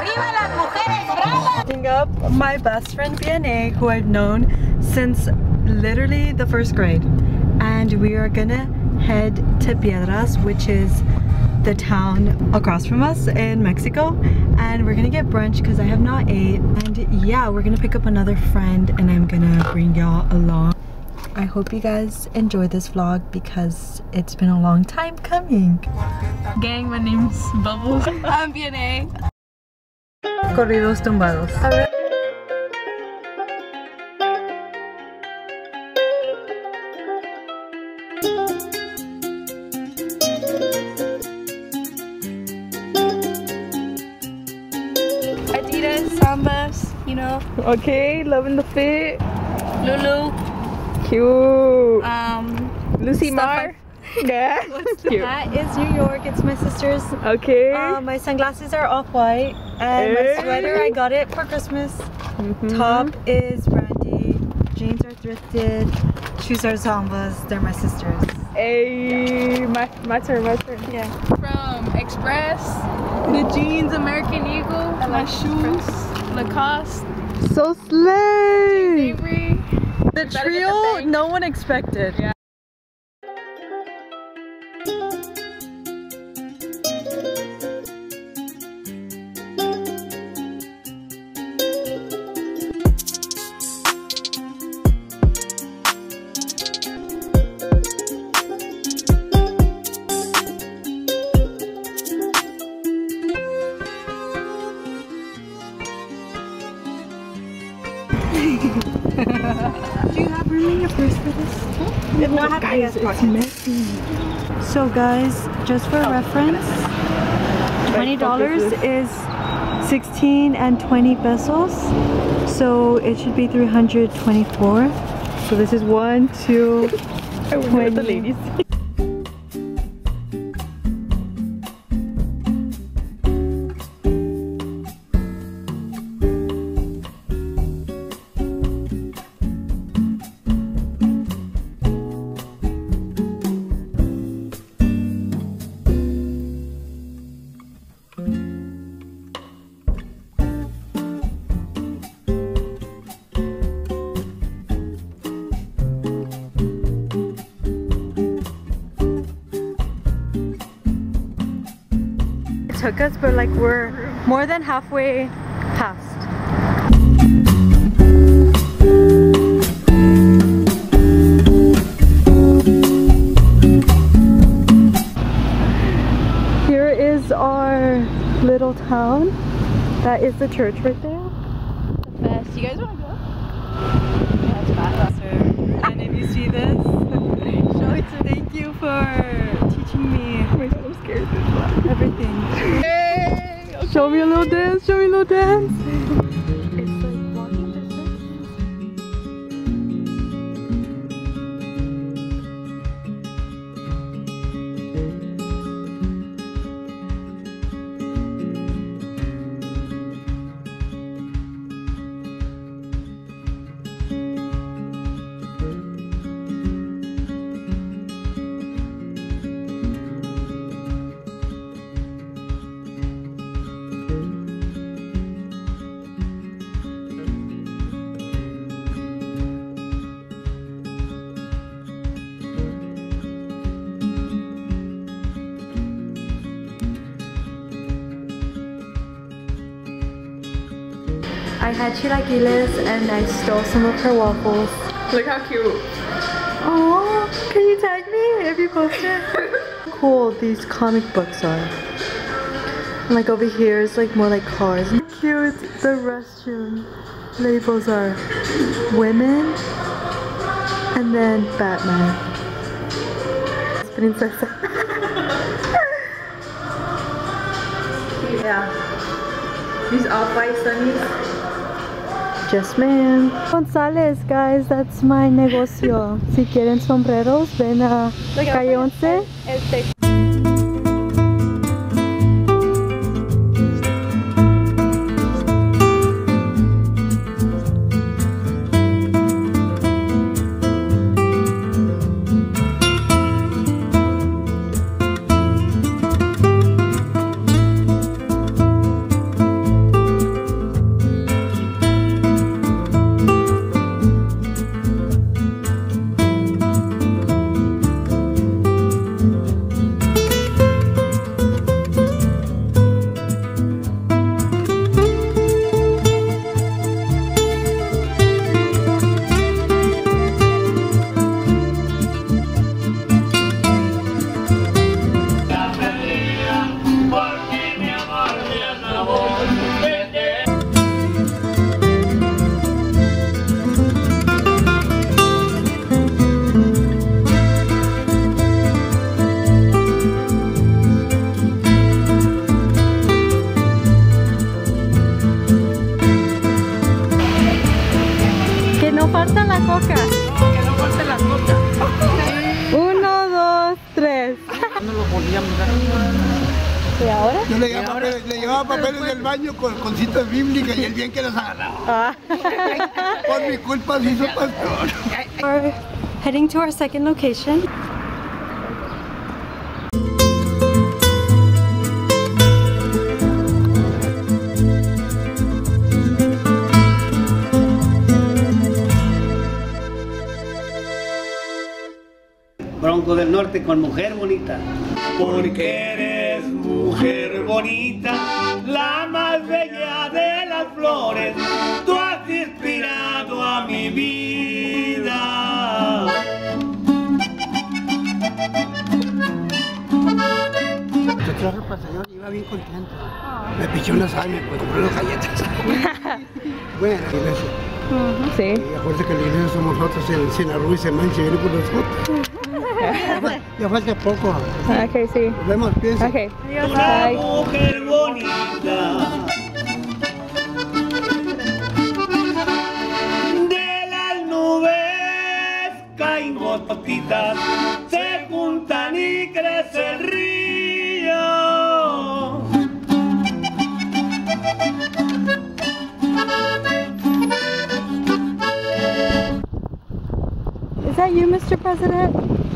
¡Arriba las mujeres bravas! Picking up my best friend BNA who I've known since literally the first grade and we are gonna head to Piedras which is the town across from us in Mexico and we're gonna get brunch because I have not ate and yeah we're gonna pick up another friend and I'm gonna bring y'all along I hope you guys enjoy this vlog because it's been a long time coming Gang, my name's Bubbles. I'm BNA. Corridos tumbados Adidas, Sambas, you know, Okay, loving the fit. Lulu, Cute. um, Lucy Mar. Yeah. Cute. That is New York. It's my sister's. Okay. Uh, my sunglasses are off-white, and my Eh. sweater I got it for Christmas. Mhm. Top is brandy, jeans are thrifted, shoes are Sambas. They're my sister's. Hey, my, my turn, my turn. Yeah. from Express, the jeans, American Eagle, and my shoes, Lacoste, So slay. The Better the trio no one expected. Yeah. Do you have room in your purse for this? If not, have Guys, it's messy. So guys, just for reference, twenty dollars is sixteen and twenty pesos. So it should be three hundred twenty-four. So this is one, two, I wonder the ladies. Took us, but like we're more than halfway past. Here is our little town. That is the church right there. Best. You guys want to go? And if you see this, show it to thank you for teaching me I'm scared. everything. Hey! Show me a little dance, show me a little dance. I had chilaquiles and I stole some of her waffles. Look how cute. Oh, can you tag me if you post it? cool these comic books are. And like over here is like more like cars. Cute the restroom labels are women and then Batman. Princesa. Yeah. These off-white sunnies. Yes, ma'am. González, guys, that's my negocio. si quieren sombreros, ven a Calle 11. Este. ¿Y ahora? Yo le llevaba, papeles, le llevaba papeles del baño con, con citas bíblicas y el bien que las agarraba. Ah. Por mi culpa se hizo pastor. We're heading to our second location. Norte con mujer bonita. Porque eres mujer bonita, la más bella de las flores. Tú has inspirado a mi vida. Yo traje para el señor y iba bien contento. Me pichó una sal, me compró unas galletas. bueno, la iglesia. Sí. Y acuérdate que la iglesia somos nosotros, el Sinarú y se mancha y viene por nosotros. Ya falta poco. Ok, sí. Nos vemos, piensa. Ok. Una mujer bonita. De las nubes caen gotitas, se juntan y crece el río. Is that you, Mr. President?